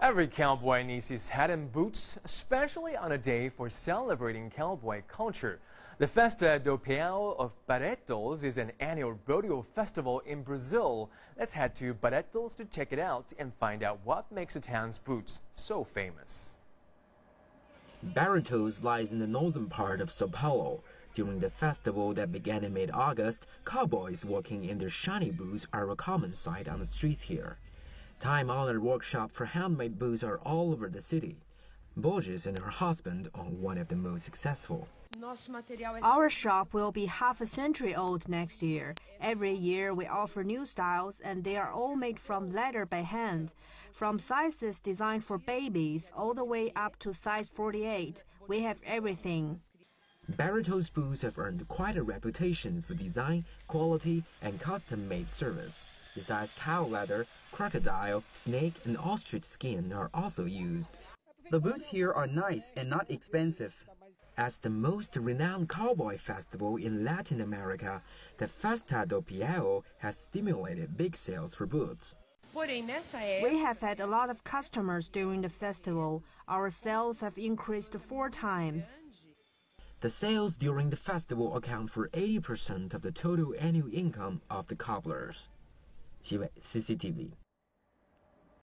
Every cowboy needs his hat and boots, especially on a day for celebrating cowboy culture. The Festa do Peão of Barretos is an annual rodeo festival in Brazil. Let's head to Barretos to check it out and find out what makes the town's boots so famous. Barretos lies in the northern part of Sao Paulo. During the festival that began in mid-August, cowboys walking in their shiny boots are a common sight on the streets here. Time-honored workshops for handmade boots are all over the city. Borges and her husband are one of the most successful. Our shop will be half a century old next year. Every year we offer new styles and they are all made from leather by hand. From sizes designed for babies all the way up to size 48, we have everything. Barretos boots have earned quite a reputation for design, quality, and custom-made service. Besides cow leather, crocodile, snake, and ostrich skin are also used. The boots here are nice and not expensive. As the most renowned cowboy festival in Latin America, the Festa do Peão has stimulated big sales for boots. We have had a lot of customers during the festival. Our sales have increased four times. The sales during the festival account for 80% of the total annual income of the cobblers. 七位 CCTV。